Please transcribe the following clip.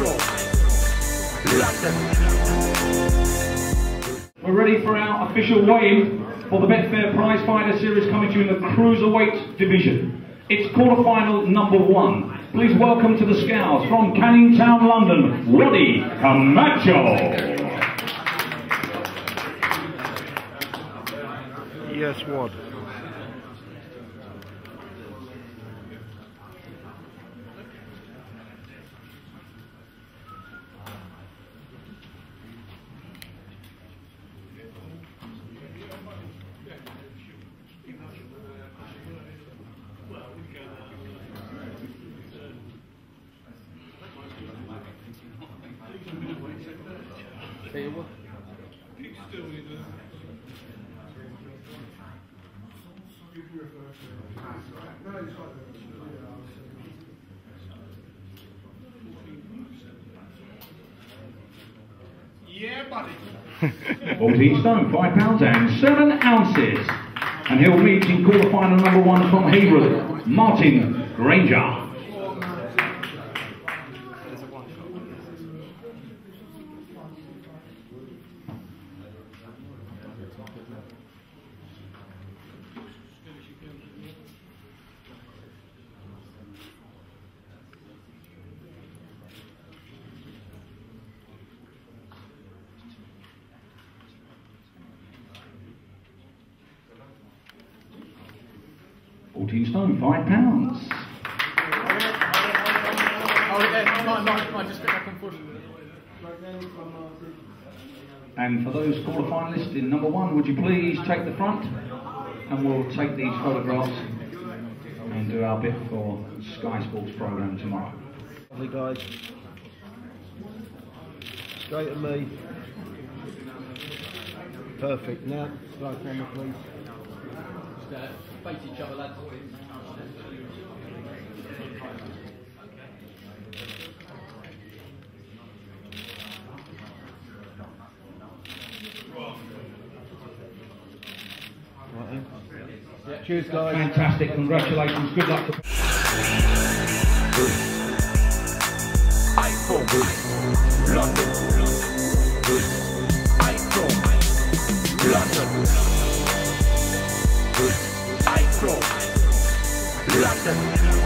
We're ready for our official weigh-in for the Betfair Prize Fighter Series coming to you in the Cruiserweight division. It's quarter-final number one. Please welcome to the Scouts from Canning Town, London, Wadi Camacho. Yes, Wad. Yeah, buddy. 14 stone, 5 pounds and 7 ounces. And he'll meet in quarter-final number one from Hayward, Martin Grainger. Fourteen stone, five pounds. Oh, yeah, no, no, just get back push. And for those quarter-finalists in number one, would you please take the front? And we'll take these photographs and do our bit for Sky Sports program tomorrow. Lovely guys. Straight at me. Perfect. Now, slow camera please. Uh, face each other, lads. Then. Cheers guys. Fantastic, congratulations, good luck London, London, London.